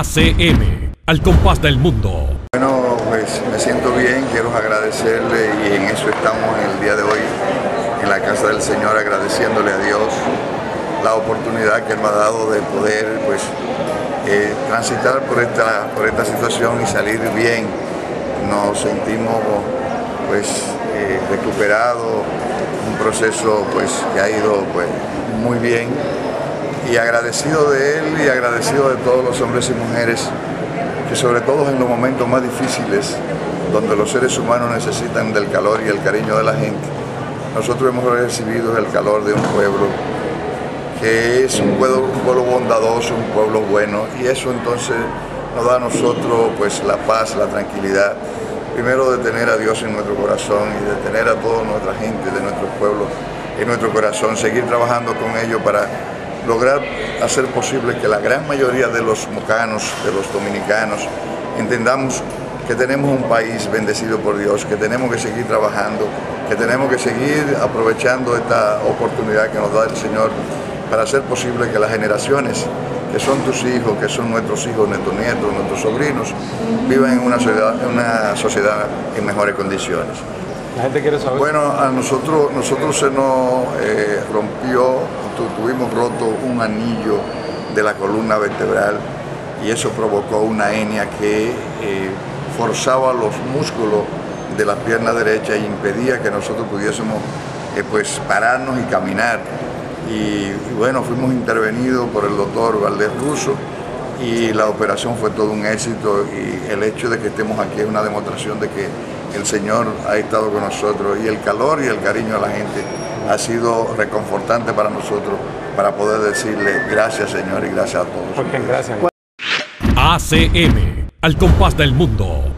ACM, al compás del mundo. Bueno, pues me siento bien, quiero agradecerle y en eso estamos el día de hoy en la casa del Señor agradeciéndole a Dios la oportunidad que Él me ha dado de poder pues eh, transitar por esta, por esta situación y salir bien. Nos sentimos pues eh, recuperados, un proceso pues que ha ido pues muy bien y agradecido de Él y agradecido de todos los hombres y mujeres que sobre todo en los momentos más difíciles donde los seres humanos necesitan del calor y el cariño de la gente, nosotros hemos recibido el calor de un pueblo que es un pueblo, bondadoso, un pueblo bueno, y eso entonces nos da a nosotros pues la paz, la tranquilidad, primero de tener a Dios en nuestro corazón y de tener a toda nuestra gente de nuestro pueblo en nuestro corazón, seguir trabajando con ellos para lograr hacer posible que la gran mayoría de los mocanos, de los dominicanos, entendamos que tenemos un país bendecido por Dios, que tenemos que seguir trabajando, que tenemos que seguir aprovechando esta oportunidad que nos da el Señor para hacer posible que las generaciones que son tus hijos, que son nuestros hijos, nuestros nietos, nuestros sobrinos, vivan en una sociedad, en, una sociedad en mejores condiciones. La gente quiere saber. Bueno, a nosotros, nosotros se nos eh, rompió, tuvimos roto un anillo de la columna vertebral y eso provocó una hernia que eh, forzaba los músculos de la pierna derecha e impedía que nosotros pudiésemos eh, pues pararnos y caminar. Y, y, bueno, fuimos intervenidos por el doctor Valdés Russo y la operación fue todo un éxito y el hecho de que estemos aquí es una demostración de que el Señor ha estado con nosotros y el calor y el cariño de la gente ha sido reconfortante para nosotros para poder decirle gracias Señor y gracias a todos. Porque gracias. ACM, al compás del mundo.